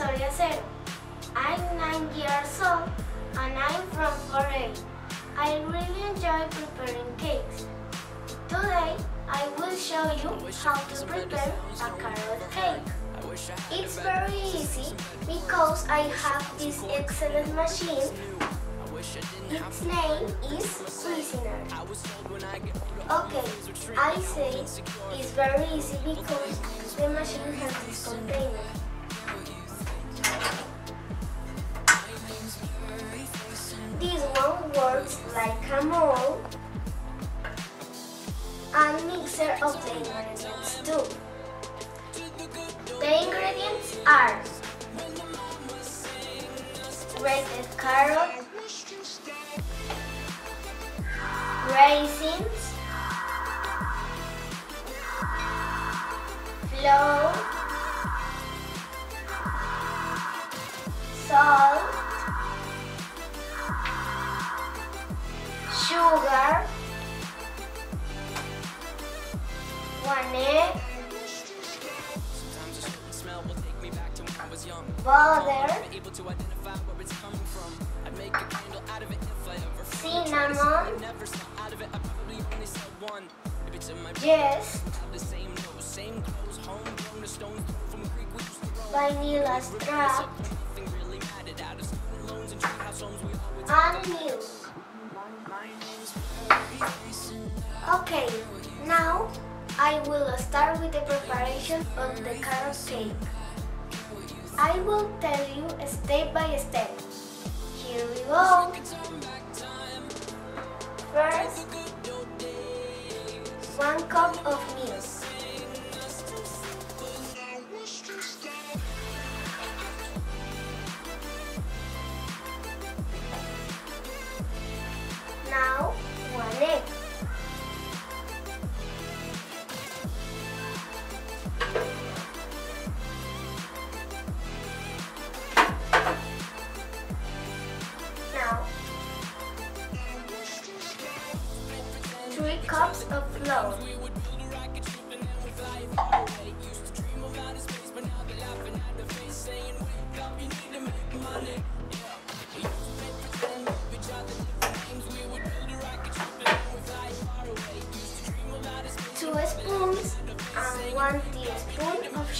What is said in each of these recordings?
I'm 9 years old and I'm from 4A. I really enjoy preparing cakes. Today, I will show you how to prepare a carrot cake. It's very easy because I have this excellent machine. Its name is Cuisinart. Okay, I say it's very easy because the machine has this container. Like a mold and mixer of the ingredients too. Cinnamon, yeast, vanilla extract, and milk. Okay, now I will start with the preparation of the carrot cake. I will tell you step by step. Here we go. First, one cup of milk.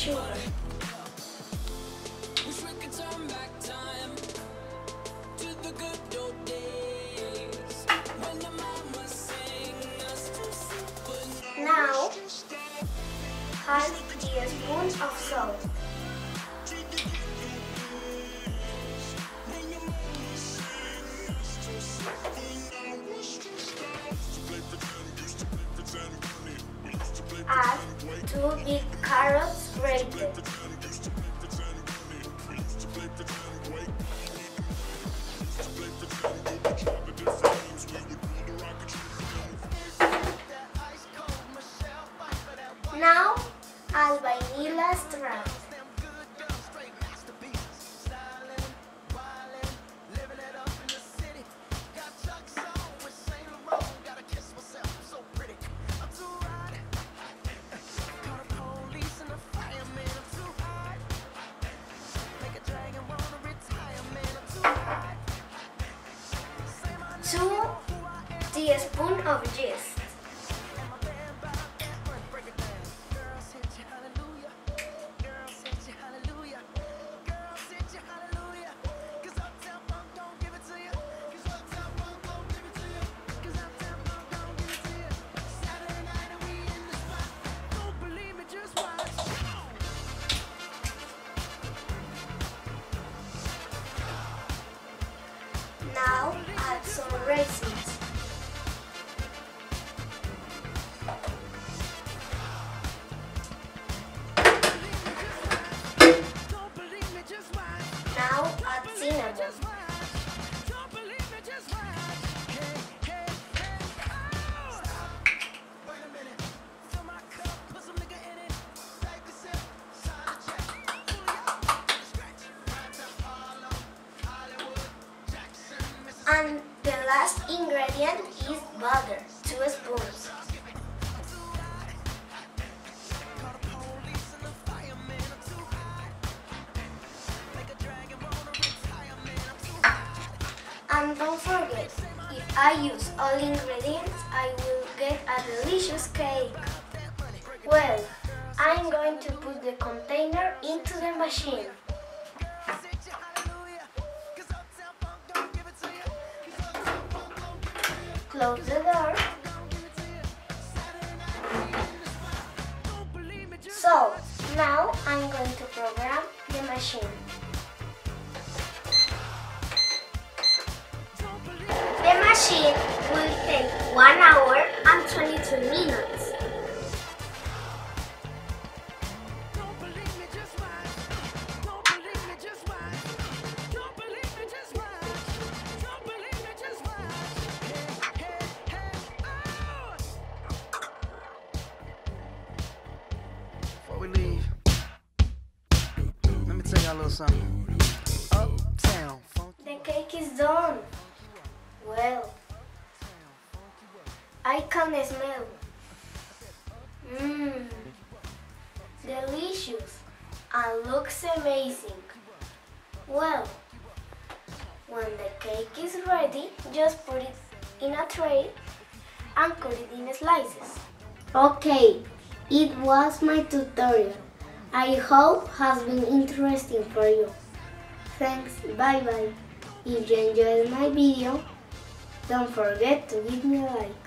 Teaspoon two big carrots grated. Teaspoon of yeast. Now add some raisins. The last ingredient is butter, 2 spoons. And don't forget, if I use all ingredients, I will get a delicious cake. Well, I'm going to put the container into the machine. Close the door. So, now I'm going to program the machine. The machine will take 1 hour and 22 minutes. A little something. Uptown funk. The cake is done. Well, I can smell. Mmm, delicious and looks amazing. Well, when the cake is ready, just put it in a tray and cut it in slices. Okay, it was my tutorial. I hope has been interesting for you. Thanks, bye bye. If you enjoyed my video, don't forget to give me a like.